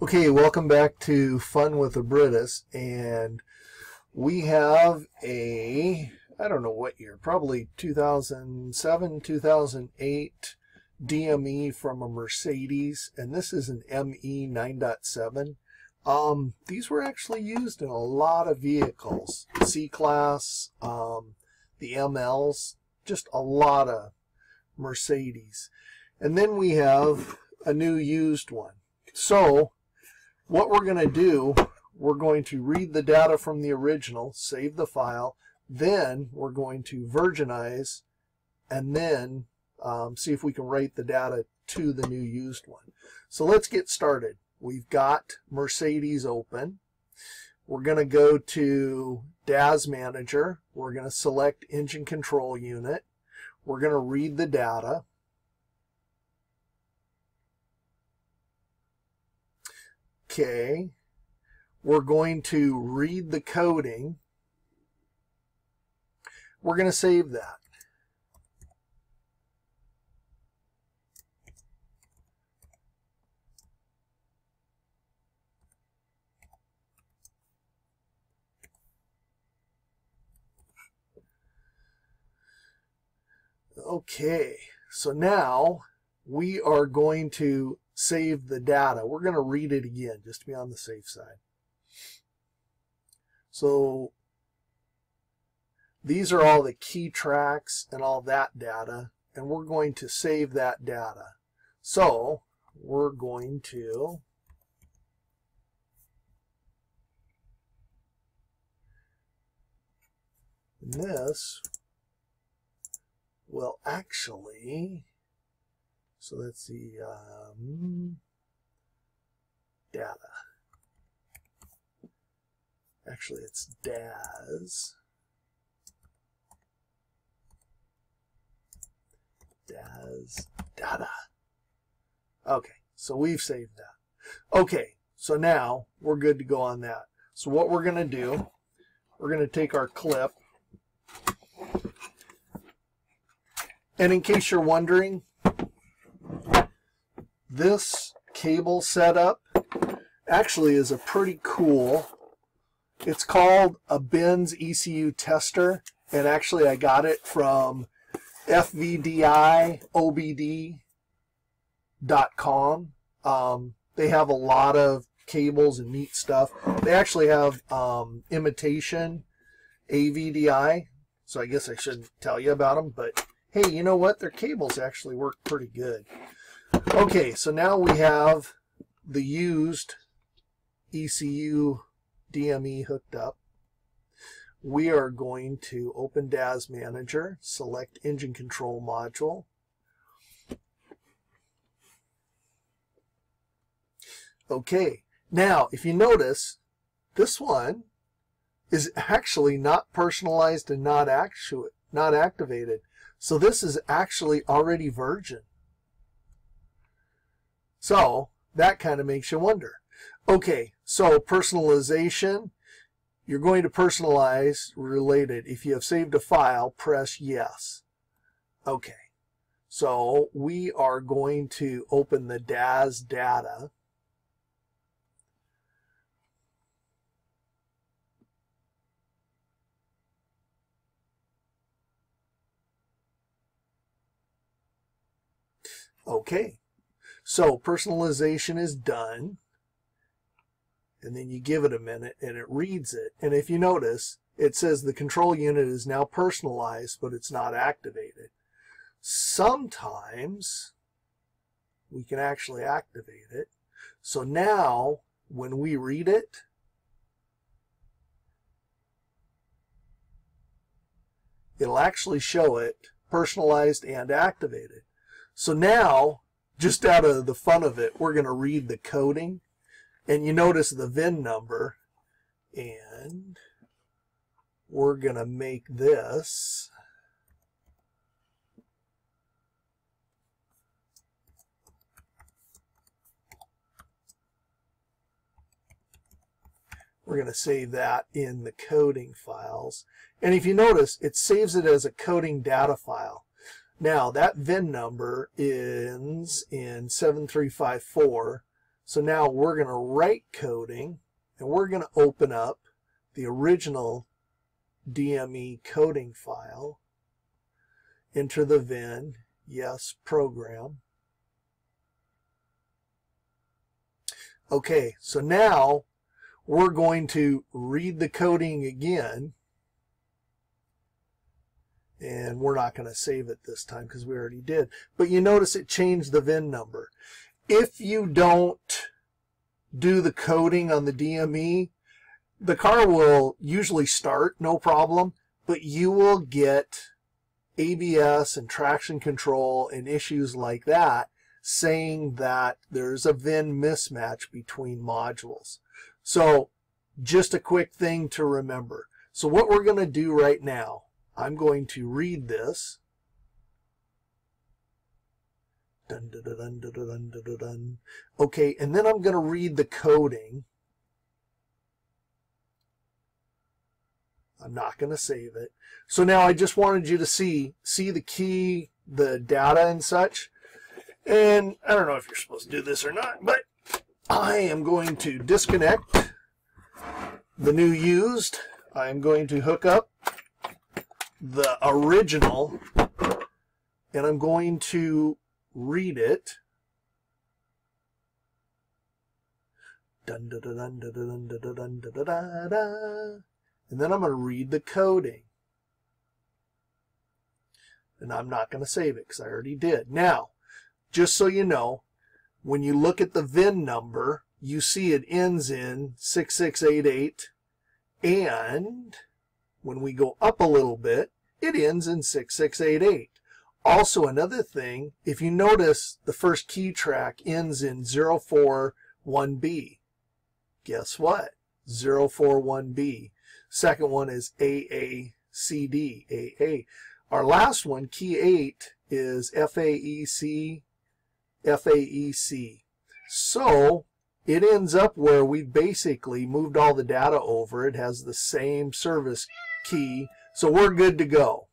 Okay, welcome back to Fun with Abrites, and we have a, I don't know what year, probably 2007, 2008 DME from a Mercedes, and this is an ME 9.7. Um, these were actually used in a lot of vehicles, C-Class, um, the MLs, just a lot of Mercedes. And then we have a new used one. So what we're going to do, we're going to read the data from the original, save the file, then we're going to virginize, and then um, see if we can write the data to the new used one. So let's get started. We've got Mercedes open. We're going to go to DAS Manager. We're going to select Engine Control Unit. We're going to read the data. Okay. We're going to read the coding. We're going to save that. Okay, so now we are going to save the data. We're going to read it again just to be on the safe side. So these are all the key tracks and all that data, and we're going to save that data. So we're going to this will actually, so let's see, um, data. Actually, it's DAS. DAS data. Okay, so we've saved that. Okay, so now we're good to go on that. So what we're going to do, we're going to take our clip And in case you're wondering, this cable setup actually is a pretty cool, it's called a Benz ECU tester. And actually I got it from fvdiobd.com. Um, they have a lot of cables and neat stuff. They actually have um, imitation AVDI, so I guess I shouldn't tell you about them, but hey, you know what? Their cables actually work pretty good. Okay, so now we have the used ECU DME hooked up. We are going to open DAS Manager, select Engine Control Module. Okay, now if you notice, this one is actually not personalized and not, actu not activated. So this is actually already virgin. So that kind of makes you wonder. Okay, so personalization, you're going to personalize related. If you have saved a file, press yes. Okay, so we are going to open the DAS data. Okay, so personalization is done. And then you give it a minute and it reads it. And if you notice, it says the control unit is now personalized, but it's not activated. Sometimes we can actually activate it. So now when we read it, it'll actually show it personalized and activated. So now, just out of the fun of it, we're going to read the coding. And you notice the VIN number. And we're going to make this We're going to save that in the coding files. And if you notice, it saves it as a coding data file. Now, that VIN number ends in 7354. So now we're going to write coding and we're going to open up the original DME coding file, enter the VIN, yes, program. Okay, so now we're going to read the coding again. And we're not going to save it this time because we already did. But you notice it changed the VIN number. If you don't do the coding on the DME, the car will usually start, no problem, but you will get ABS and traction control and issues like that saying that there's a VIN mismatch between modules. So just a quick thing to remember. So what we're going to do right now, I'm going to read this. Dun, dun, dun, dun, dun, dun, dun, Okay, and then I'm going to read the coding. I'm not going to save it. So now I just wanted you to see, see the key, the data and such. And I don't know if you're supposed to do this or not, but I am going to disconnect the new used. I'm going to hook up the original and I'm going to read it. And then I'm going to read the coding. And I'm not going to save it because I already did. Now, just so you know, when you look at the VIN number, you see it ends in 6688 and when we go up a little bit, it ends in 6688. Also, another thing, if you notice, the first key track ends in 041B. Guess what? 041B. Second one is AACD, AA. Our last one, key 8, is FAEC FAEC. So it ends up where we've basically moved all the data over. It has the same service key, so we're good to go.